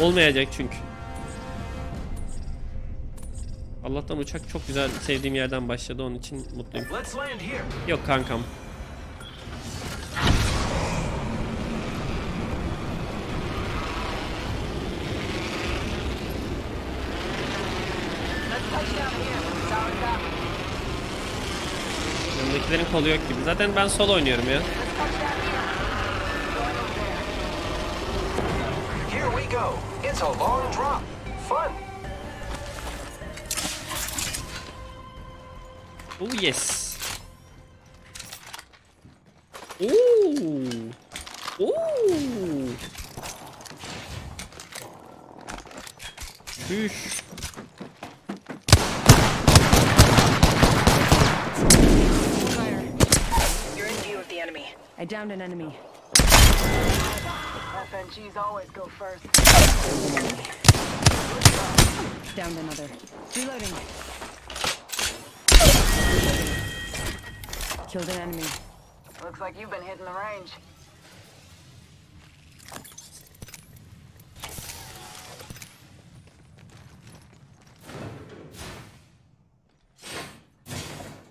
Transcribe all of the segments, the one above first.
Olmayacak çünkü. Allah'tan uçak çok güzel sevdiğim yerden başladı onun için mutluyum. Yok kankam. Yanındakilerin kolu yok gibi. Zaten ben solo oynuyorum ya. Here we go. It's a long drop. Fun. Oh yes. Oo. Oo. Üş. Fire. You're in view of the enemy. I downed an enemy. FNGs always go first. Downed another. Reloading. Killed an enemy. Looks like you've been hitting the range.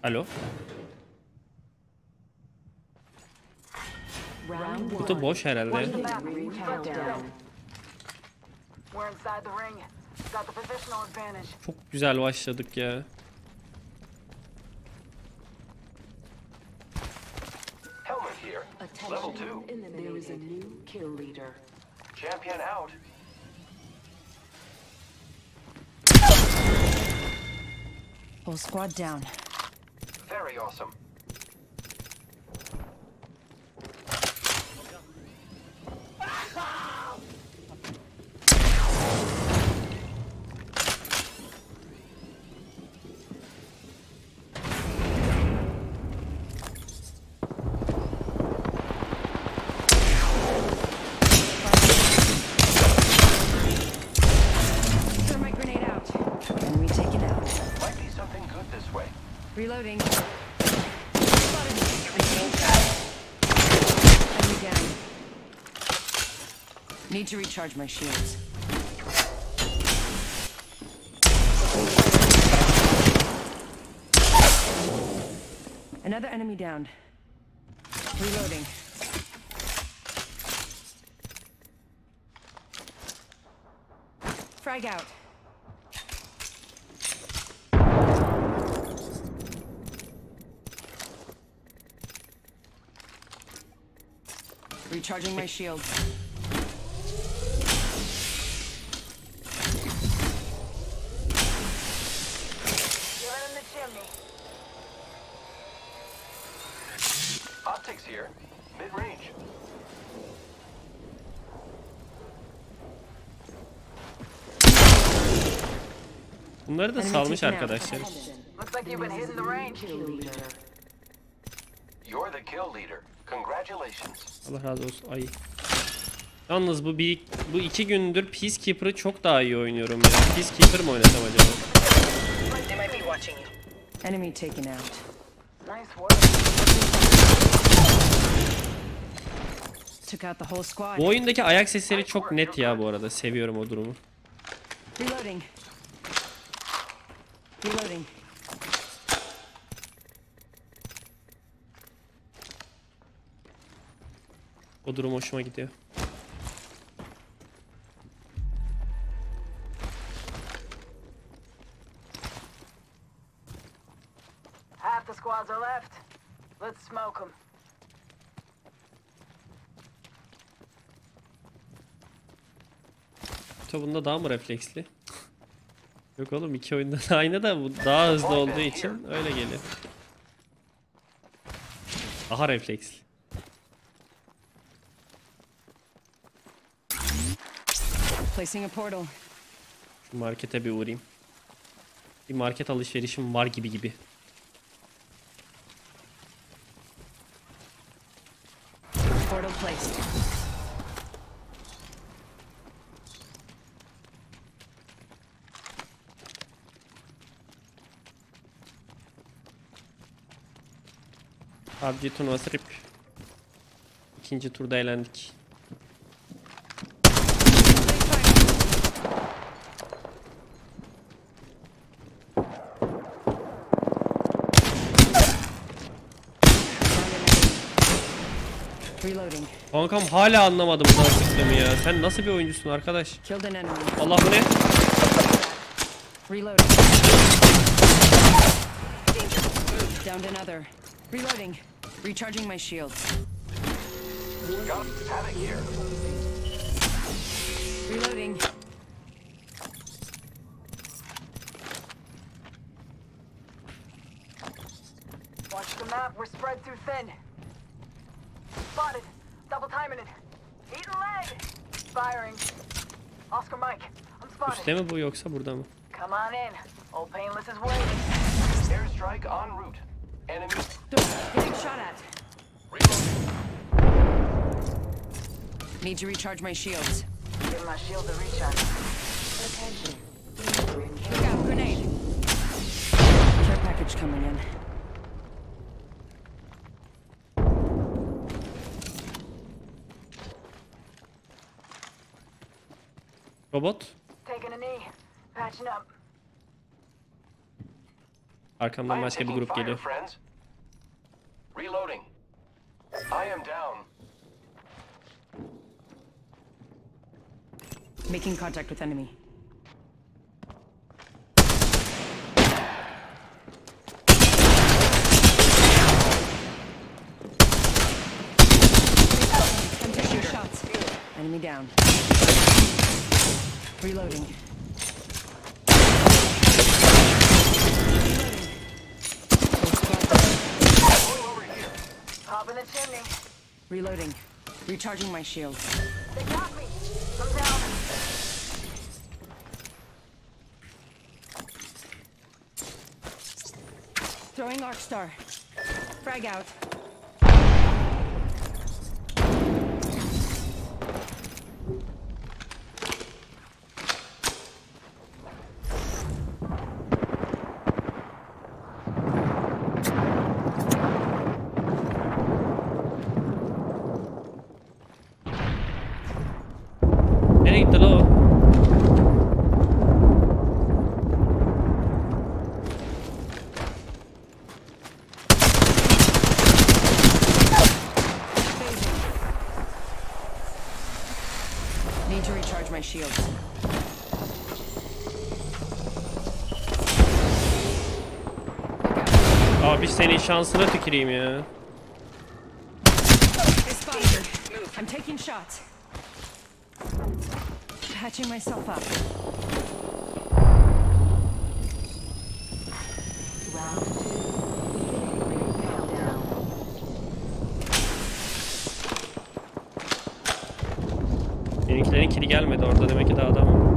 Alo. The positional advantage. Çok güzel başladık ya. Helmet here. Level two. There is a new kill leader. Champion out. Whole squad down. Very awesome. Reloading. Enemy down. Need to recharge my shields. Another enemy downed. Reloading. Frag out. Recharging my shields. You're in the chimney. Optics here. Mid-range. Bunları da salmış arkadaşlar. Looks like you've been hitting the range. You're the kill leader. Congratulations. Allah razı olsun. Ay. Yalnız bu bir bu iki gündür Peacekeeper'ı çok daha iyi oynuyorum ya. Peacekeeper mı oynasam acaba? Enemy taken out. Nice work. Took out the whole squad. Bu oyundaki ayak sesleri çok net ya bu arada. Seviyorum o durumu. Reloading. Reloading. O durum hoşuma gidiyor. Half the squads are left. Let's smoke them. Bunda daha mı refleksli? Yok oğlum iki oyunda da aynı da bu daha hızlı olduğu için öyle geliyor. Daha refleksli. Placing a portal. Şu markete bir uğrayayım. Bir market alışverişim var gibi gibi. Portal placed. PUBG turnuvası rip. İkinci turda eğlendik. Kankam hala anlamadım bu sistemi ya. Sen nasıl bir oyuncusun arkadaş? Allah bu ne? Reloading. Downed another. Reloading. Recharging my shields. Got Havoc here. Reloading. Watch the map. We're spread too thin. Spotted. Double timing it. Eating leg. Firing. Oscar Mike. I'm spotted. Mi bu yoksa burada mı? Come on in. Old Painless is waiting. Airstrike en route. Enemy Getting shot at. Need to recharge my shields. Give my shield a recharge. Look out, grenade. Care package coming in. Robot. Taking a knee. Patching up. Arkamdan I am başka bir taking grup fire, geliyor. friends. Reloading. I am down. Making contact with enemy. Come take your shots. Enemy down. Reloading. Going over here. Hop in the chimney. Reloading. Recharging my shields. They got me. I'm down. Throwing Arc Star. Frag out. Senin şansına tüküreyim ya. I'm taking shots. Patching myself up. Benimkilerin kili gelmedi orada demek ki daha adam. var.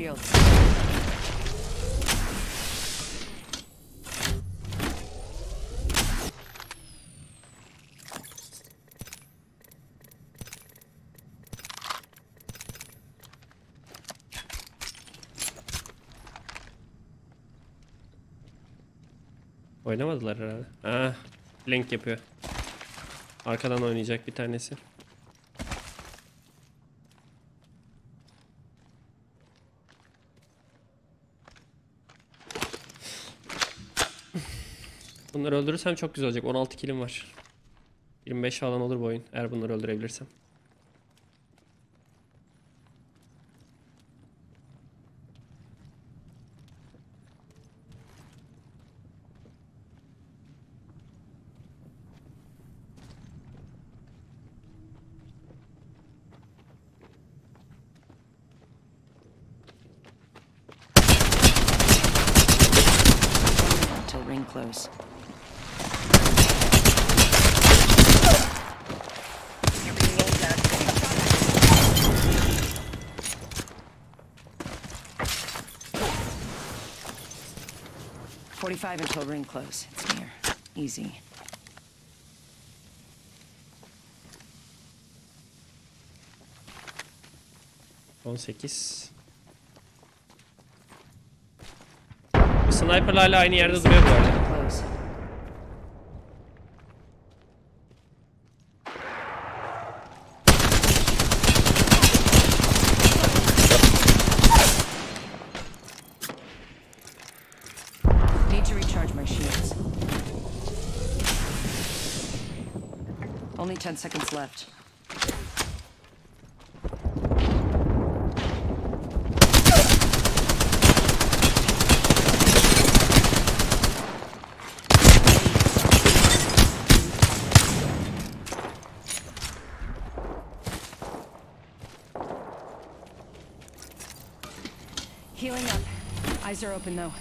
Shields. Oynamadılar herhalde. Ah, Link yapıyor. Arkadan oynayacak bir tanesi. Bunları öldürürsem çok güzel olacak. 16 kilim var. 25 falan olur bu oyun. Eğer bunları öldürebilirsem. close. 45 until ring close. It's near. Easy. On sekiz. Bu sniperlarla aynı yerde duruyor bu. Only 10 seconds left. Healing up. Eyes are open though.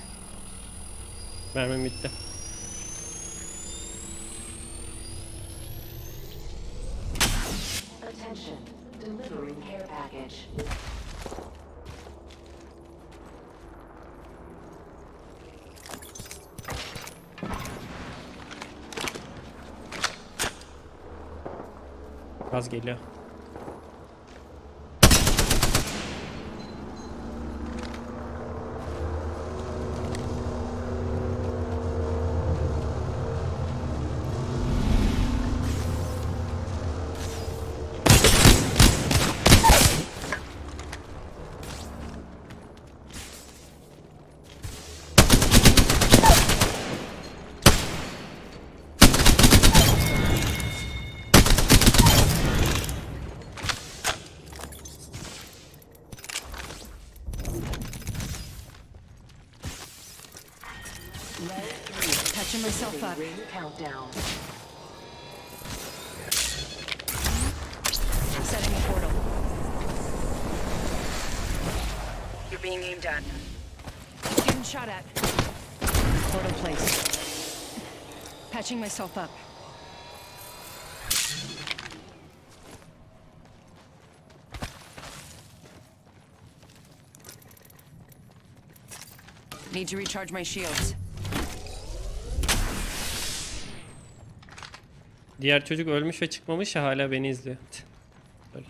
Mermim bitti. Attention. Delivering care package. Gaz geliyor. Catching myself up. Ring countdown. Setting a portal. You're being aimed at. Getting shot at. Portal placed. Patching myself up. Need to recharge my shields. Diğer çocuk ölmüş ve çıkmamış ya hala beni izliyor. Tüh. Böyle.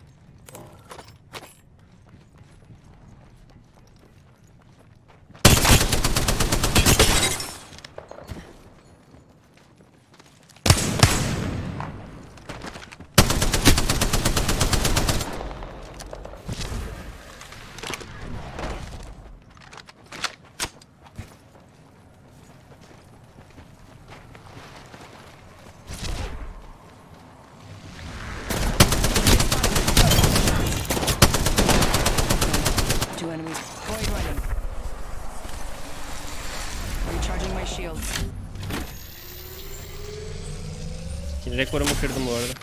Two enemies. Void running. Recharging my shields. Kill rekorumu kırdım bu arada.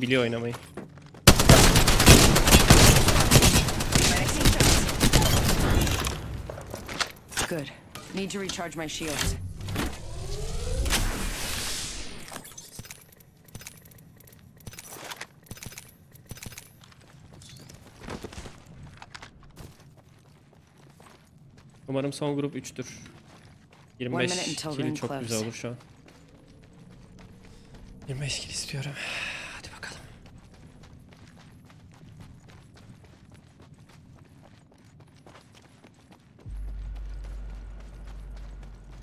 Biliyor oynamayı. Good. Need to recharge my shields. Umarım son grup 3'tür. 25 minute until kill ring çok güzel olur şu an. 25 kill istiyorum. Hadi bakalım.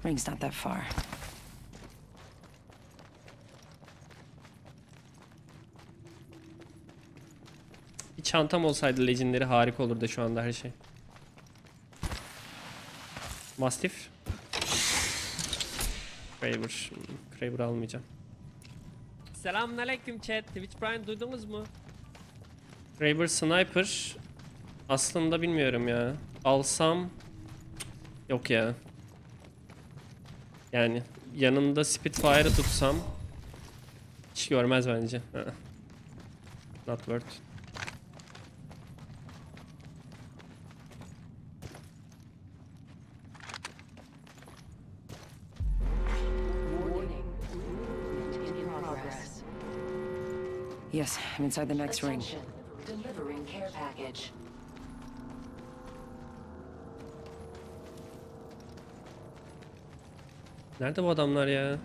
Ring's not that far. Bir çantam olsaydı Legendary harika olurdu şu anda her şey. Mastiff. Kraber. Kraber almayacağım. Selamünaleyküm chat. Twitch Prime duydunuz mu? Kraber Sniper. Aslında bilmiyorum ya. Alsam... Yok ya. Yani yanında Spitfire'ı tutsam hiç görmez bence. Not worth. Yes, I'm inside the next ring. Delivering care package. Nerede bu adamlar ya?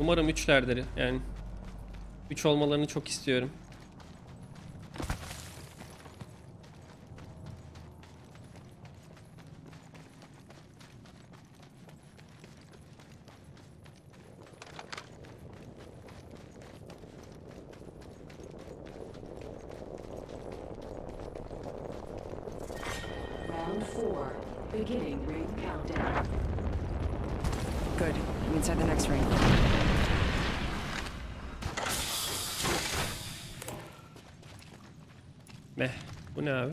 Umarım üçlerdir yani. Üç olmalarını çok istiyorum. Four. Beginning ring countdown. Good. I'm inside the next ring. Meh. Bu ne abi?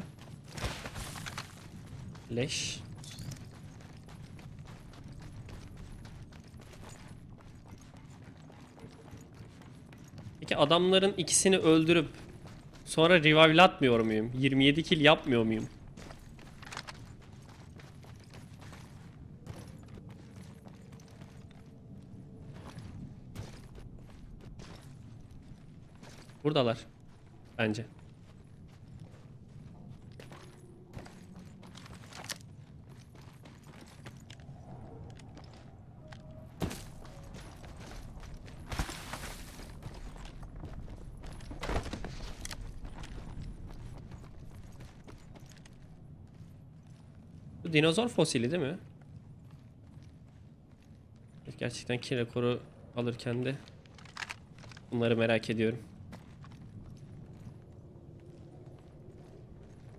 Leş. Peki adamların ikisini öldürüp sonra revive'latmıyor muyum? 27 kill yapmıyor muyum? Buradalar. Bence. Bu dinozor fosili değil mi? Gerçekten ki rekoru alırken de bunları merak ediyorum.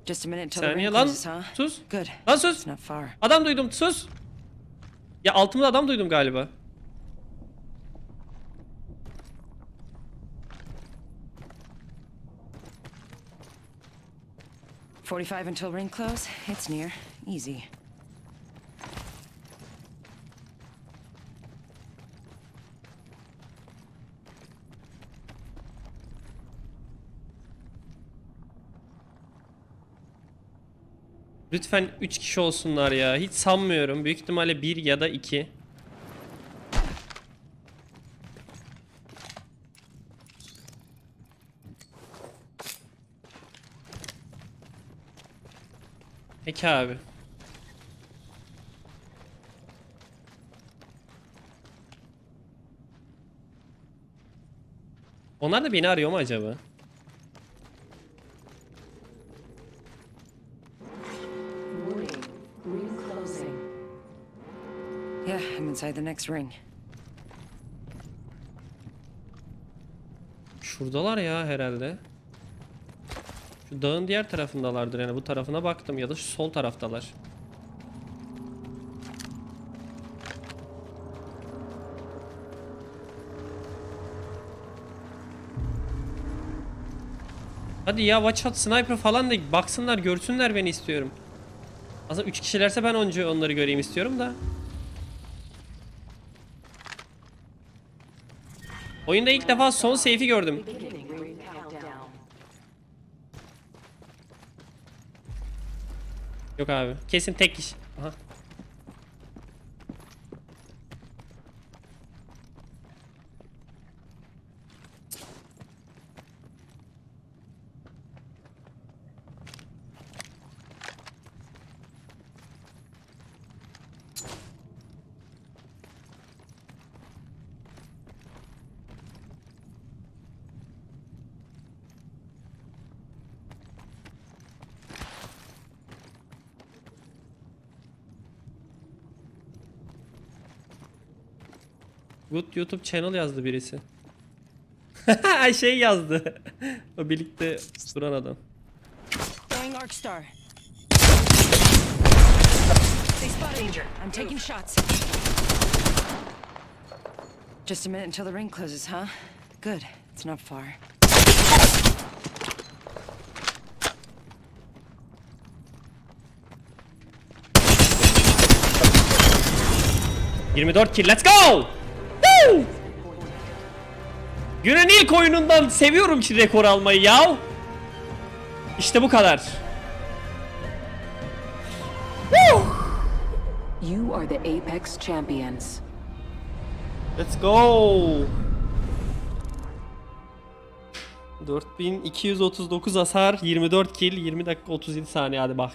Just a minute until the Saniye ring lan. closes, huh? Sus. Good. Lan sus. It's not far. Adam duydum sus. Ya altımda adam duydum galiba. Forty-five until ring close. It's near. Easy. Lütfen 3 kişi olsunlar ya. Hiç sanmıyorum. Büyük ihtimalle 1 ya da 2. Peki abi. Onlar da beni arıyor mu acaba? İnside the next ring. Şuradalar ya herhalde. Şu dağın diğer tarafındalardır yani bu tarafına baktım ya da şu sol taraftalar. Hadi ya watch out sniper falan da baksınlar görsünler beni istiyorum. Aslında 3 kişilerse ben önce onları göreyim istiyorum da. Oyunda ilk defa son safe'i gördüm. Yok abi. Kesin tek kişi. Aha. Good YouTube channel yazdı birisi. şey yazdı. o birlikte duran adam. Going Arkstar. They spot danger. I'm taking shots. Just a minute until the ring closes, huh? Good. It's not far. Yirmi dört kill. Let's go! Günün ilk oyunundan seviyorum ki rekor almayı ya. İşte bu kadar. You are the Apex Champions. Let's go. 4239 hasar, 24 kill, 20 dakika 37 saniye hadi bak.